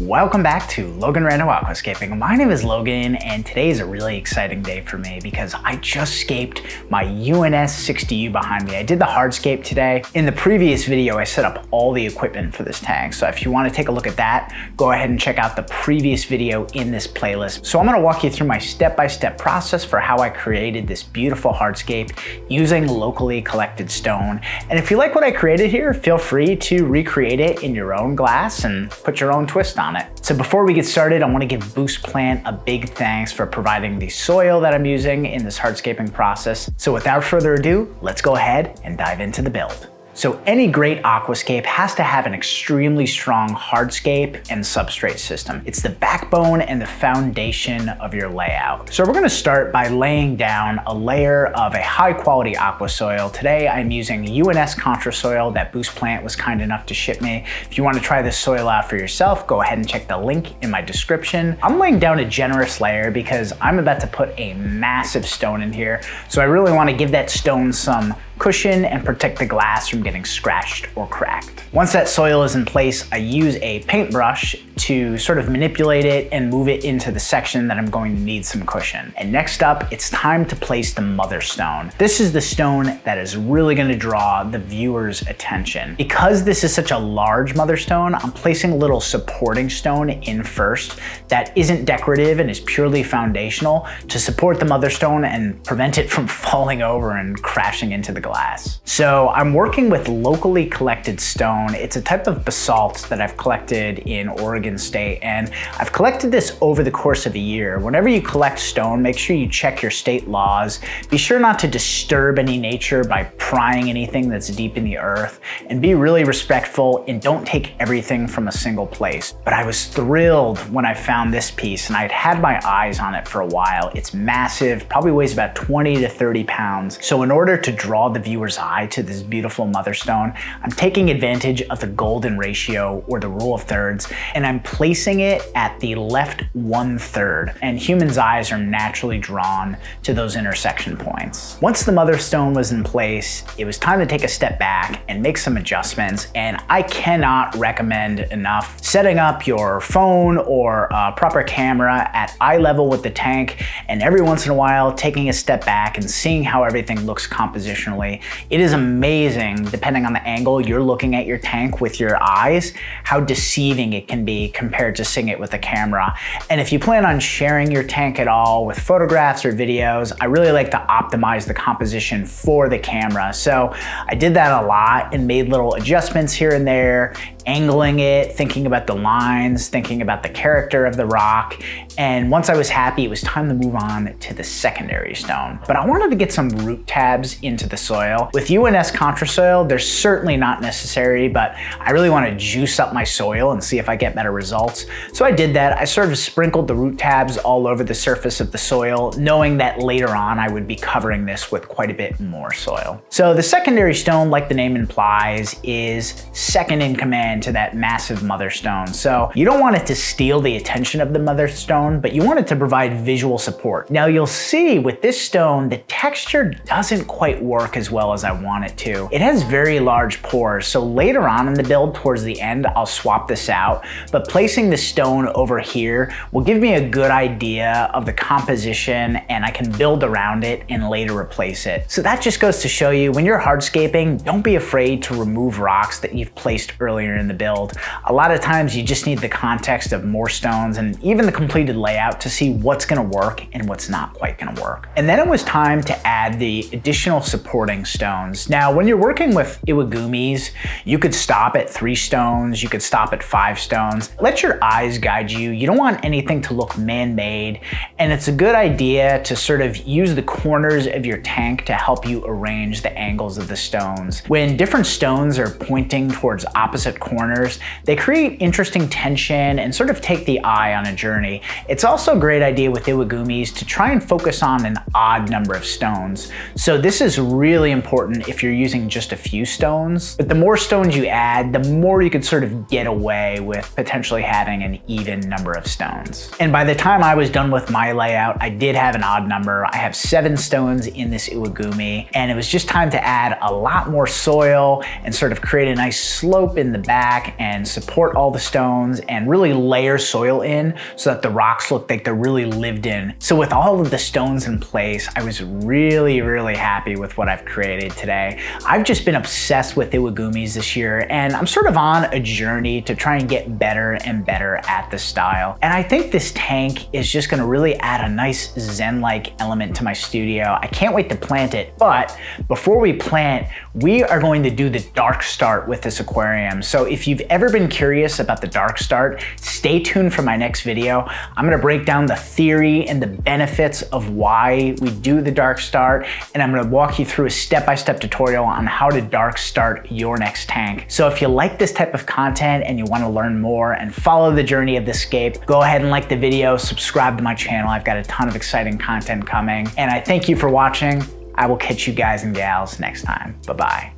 Welcome back to Logan Rando Aquascaping. My name is Logan and today is a really exciting day for me because I just scaped my UNS 60U behind me. I did the hardscape today. In the previous video, I set up all the equipment for this tank. So if you wanna take a look at that, go ahead and check out the previous video in this playlist. So I'm gonna walk you through my step-by-step -step process for how I created this beautiful hardscape using locally collected stone. And if you like what I created here, feel free to recreate it in your own glass and put your own twist on. So before we get started, I wanna give Buce Plant a big thanks for providing the soil that I'm using in this hardscaping process. So without further ado, let's go ahead and dive into the build. So any great aquascape has to have an extremely strong hardscape and substrate system. It's the backbone and the foundation of your layout. So we're gonna start by laying down a layer of a high quality aqua soil. Today I'm using UNS Controsoil that Buce Plant was kind enough to ship me. If you wanna try this soil out for yourself, go ahead and check the link in my description. I'm laying down a generous layer because I'm about to put a massive stone in here. So I really wanna give that stone some cushion and protect the glass from getting scratched or cracked. Once that soil is in place, I use a paintbrush to sort of manipulate it and move it into the section that I'm going to need some cushion. And next up, it's time to place the mother stone. This is the stone that is really gonna draw the viewer's attention. Because this is such a large mother stone, I'm placing a little supporting stone in first that isn't decorative and is purely foundational to support the mother stone and prevent it from falling over and crashing into the glass. So I'm working with locally collected stone. It's a type of basalt that I've collected in Oregon Oregon State. And I've collected this over the course of a year. Whenever you collect stone, make sure you check your state laws. Be sure not to disturb any nature by prying anything that's deep in the earth and be really respectful and don't take everything from a single place. But I was thrilled when I found this piece and I'd had my eyes on it for a while. It's massive, probably weighs about 20 to 30 pounds. So in order to draw the viewer's eye to this beautiful mother stone, I'm taking advantage of the golden ratio or the rule of thirds and I'm Placing it at the left one third, and humans' eyes are naturally drawn to those intersection points. Once the mother stone was in place, it was time to take a step back and make some adjustments, and I cannot recommend enough setting up your phone or a proper camera at eye level with the tank, and every once in a while taking a step back and seeing how everything looks compositionally. It is amazing, depending on the angle you're looking at your tank with your eyes, how deceiving it can be compared to seeing it with a camera. And if you plan on sharing your tank at all with photographs or videos, I really like to optimize the composition for the camera. So I did that a lot and made little adjustments here and there angling it, thinking about the lines, thinking about the character of the rock. And once I was happy, it was time to move on to the secondary stone. But I wanted to get some root tabs into the soil. With UNS Controsoil, they're certainly not necessary, but I really want to juice up my soil and see if I get better results. So I did that. I sort of sprinkled the root tabs all over the surface of the soil, knowing that later on I would be covering this with quite a bit more soil. So the secondary stone, like the name implies, is second in command to that massive mother stone. So you don't want it to steal the attention of the mother stone, but you want it to provide visual support. Now you'll see with this stone, the texture doesn't quite work as well as I want it to. It has very large pores, so later on in the build towards the end, I'll swap this out, but placing the stone over here will give me a good idea of the composition and I can build around it and later replace it. So that just goes to show you when you're hardscaping, don't be afraid to remove rocks that you've placed earlier in the build. A lot of times you just need the context of more stones and even the completed layout to see what's gonna work and what's not quite gonna work. And then it was time to add the additional supporting stones. Now, when you're working with iwagumis, you could stop at three stones, you could stop at five stones. Let your eyes guide you. You don't want anything to look man-made, and it's a good idea to sort of use the corners of your tank to help you arrange the angles of the stones. When different stones are pointing towards opposite corners. They create interesting tension and sort of take the eye on a journey. It's also a great idea with iwagumis to try and focus on an odd number of stones. So this is really important if you're using just a few stones. But the more stones you add, the more you could sort of get away with potential essentially having an even number of stones. And by the time I was done with my layout, I did have an odd number. I have seven stones in this Iwagumi, and it was just time to add a lot more soil and sort of create a nice slope in the back and support all the stones and really layer soil in so that the rocks look like they're really lived in. So with all of the stones in place, I was really, really happy with what I've created today. I've just been obsessed with Iwagumis this year, and I'm sort of on a journey to try and get better and better at the style. And I think this tank is just gonna really add a nice zen-like element to my studio. I can't wait to plant it, but before we plant, we are going to do the dark start with this aquarium. So if you've ever been curious about the dark start, stay tuned for my next video. I'm gonna break down the theory and the benefits of why we do the dark start, and I'm gonna walk you through a step-by-step -step tutorial on how to dark start your next tank. So if you like this type of content and you wanna learn more and follow the journey of the scape, go ahead and like the video, subscribe to my channel. I've got a ton of exciting content coming. And I thank you for watching. I will catch you guys and gals next time. Bye-bye.